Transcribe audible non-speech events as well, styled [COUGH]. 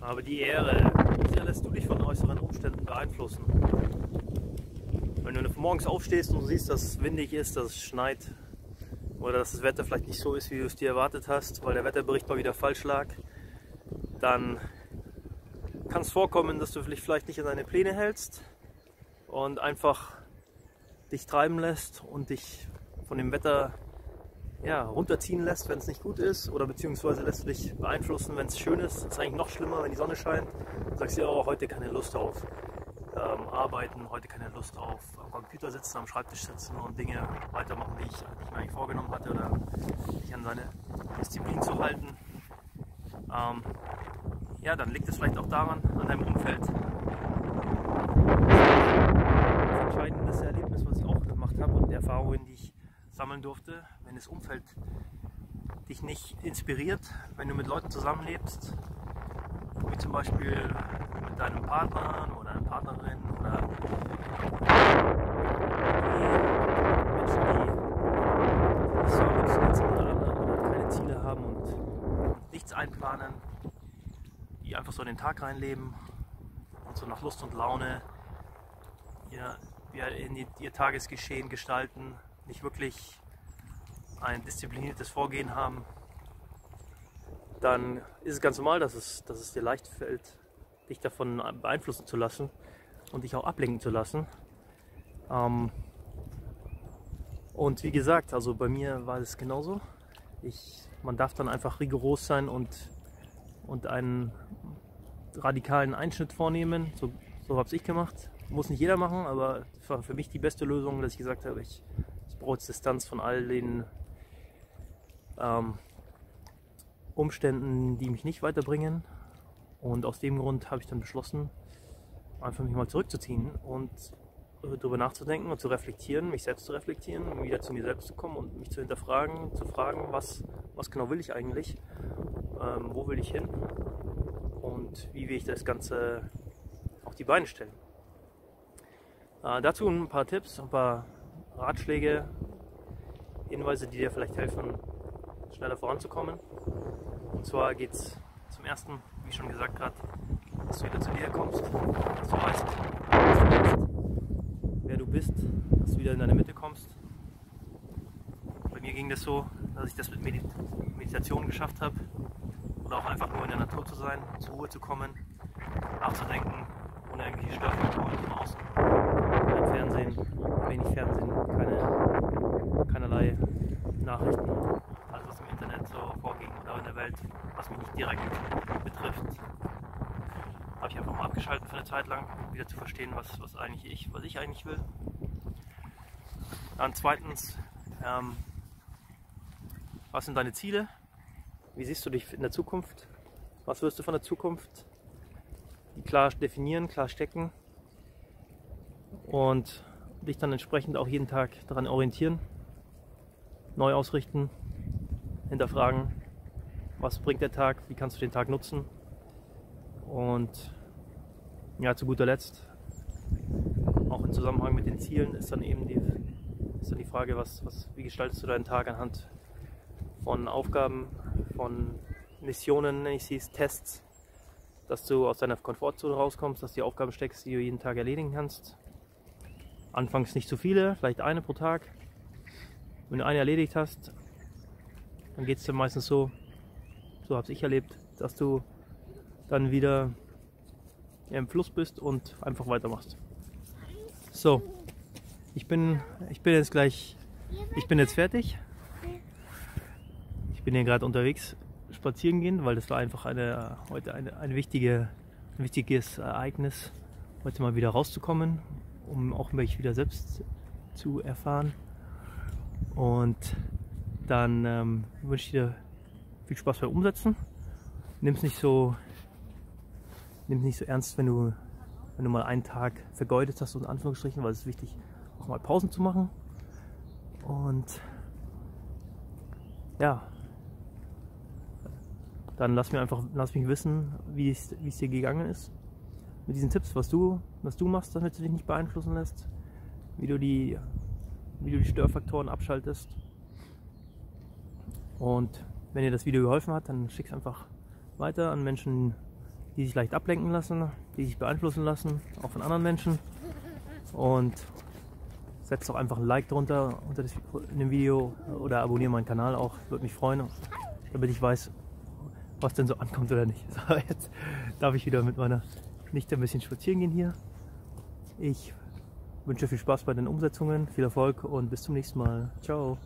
Aber die Ehre, wie sehr lässt du dich von äußeren Umständen beeinflussen? Wenn du morgens aufstehst und siehst, dass es windig ist, dass es schneit oder dass das Wetter vielleicht nicht so ist, wie du es dir erwartet hast, weil der Wetterbericht mal wieder falsch lag, dann kann es vorkommen, dass du dich vielleicht nicht an deine Pläne hältst und einfach dich treiben lässt und dich von dem Wetter ja, runterziehen lässt, wenn es nicht gut ist, oder beziehungsweise lässt du dich beeinflussen, wenn es schön ist. Das ist eigentlich noch schlimmer, wenn die Sonne scheint. Du sagst dir, oh, heute keine Lust auf ähm, Arbeiten, heute keine Lust auf am Computer sitzen, am Schreibtisch sitzen und Dinge weitermachen, die ich, die ich mir eigentlich vorgenommen hatte, oder sich an seine Disziplin zu halten. Ähm, ja, dann liegt es vielleicht auch daran, an deinem Umfeld. Das entscheidende Erlebnis, was ich auch gemacht habe und die Erfahrungen, die ich sammeln durfte, wenn das Umfeld dich nicht inspiriert, wenn du mit Leuten zusammenlebst, wie zum Beispiel mit deinem Partner oder einer Partnerin oder die Menschen, die nicht so ambitioniert sind oder keine Ziele haben und nichts einplanen, die einfach so in den Tag reinleben und so nach Lust und Laune ihr, ihr, ihr Tagesgeschehen gestalten nicht wirklich ein diszipliniertes Vorgehen haben, dann ist es ganz normal, dass es, dass es dir leicht fällt, dich davon beeinflussen zu lassen und dich auch ablenken zu lassen. Ähm und wie gesagt, also bei mir war es genauso. Ich, man darf dann einfach rigoros sein und, und einen radikalen Einschnitt vornehmen. So, so habe es ich gemacht. Muss nicht jeder machen, aber es war für mich die beste Lösung, dass ich gesagt habe, ich Distanz von all den ähm, Umständen, die mich nicht weiterbringen. Und aus dem Grund habe ich dann beschlossen, einfach mich mal zurückzuziehen und darüber nachzudenken und zu reflektieren, mich selbst zu reflektieren, wieder zu mir selbst zu kommen und mich zu hinterfragen, zu fragen, was, was genau will ich eigentlich, ähm, wo will ich hin und wie will ich das Ganze auf die Beine stellen. Äh, dazu ein paar Tipps, ein paar Ratschläge, Hinweise, die dir vielleicht helfen, schneller voranzukommen. Und zwar geht es zum ersten, wie schon gesagt gerade, dass du wieder zu dir kommst, dass du weißt, wer du bist, dass du wieder in deine Mitte kommst. Bei mir ging das so, dass ich das mit Meditation geschafft habe oder auch einfach nur in der Natur zu sein, zur Ruhe zu kommen, nachzudenken, ohne irgendwelche Störfaktoren von außen. Fernsehen, wenig Fernsehen, keine, keinerlei Nachrichten, alles was im Internet so vorging oder in der Welt, was mich nicht direkt betrifft. Habe ich einfach mal abgeschaltet für eine Zeit lang, um wieder zu verstehen, was, was eigentlich ich, was ich eigentlich will. Dann zweitens, ähm, was sind deine Ziele? Wie siehst du dich in der Zukunft? Was wirst du von der Zukunft klar definieren, klar stecken und dich dann entsprechend auch jeden Tag daran orientieren, neu ausrichten, hinterfragen, was bringt der Tag, wie kannst du den Tag nutzen und ja, zu guter Letzt, auch im Zusammenhang mit den Zielen ist dann eben die, ist dann die Frage, was, was, wie gestaltest du deinen Tag anhand von Aufgaben, von Missionen, nenne ich sie, Tests, dass du aus deiner Komfortzone rauskommst, dass du die Aufgaben steckst, die du jeden Tag erledigen kannst. Anfangs nicht zu viele, vielleicht eine pro Tag. Wenn du eine erledigt hast, dann geht es dir meistens so, so habe ich erlebt, dass du dann wieder im Fluss bist und einfach weitermachst. So, ich bin, ich bin jetzt gleich, ich bin jetzt fertig. Ich bin hier gerade unterwegs spazieren gehen, weil das war einfach eine, heute eine, eine wichtige, ein wichtiges Ereignis, heute mal wieder rauszukommen, um auch mich wieder selbst zu erfahren. Und dann ähm, wünsche ich dir viel Spaß beim Umsetzen. Nimm es nicht so, nicht so ernst, wenn du, wenn du mal einen Tag vergeudet hast, in Anführungsstrichen, weil es ist wichtig, auch mal Pausen zu machen. Und ja, dann lass mir einfach, lass mich wissen, wie es dir gegangen ist. Mit diesen Tipps, was du, was du machst, damit du dich nicht beeinflussen lässt, wie du die, wie du die Störfaktoren abschaltest. Und wenn dir das Video geholfen hat, dann schick es einfach weiter an Menschen, die sich leicht ablenken lassen, die sich beeinflussen lassen, auch von anderen Menschen. Und setzt doch einfach ein Like drunter unter das, in dem Video oder abonniere meinen Kanal auch, würde mich freuen, damit ich weiß, was denn so ankommt oder nicht. [LAUGHS] So, jetzt darf ich wieder mit meiner Nichte ein bisschen spazieren gehen hier. Ich wünsche viel Spaß bei den Umsetzungen, viel Erfolg und bis zum nächsten Mal. Ciao.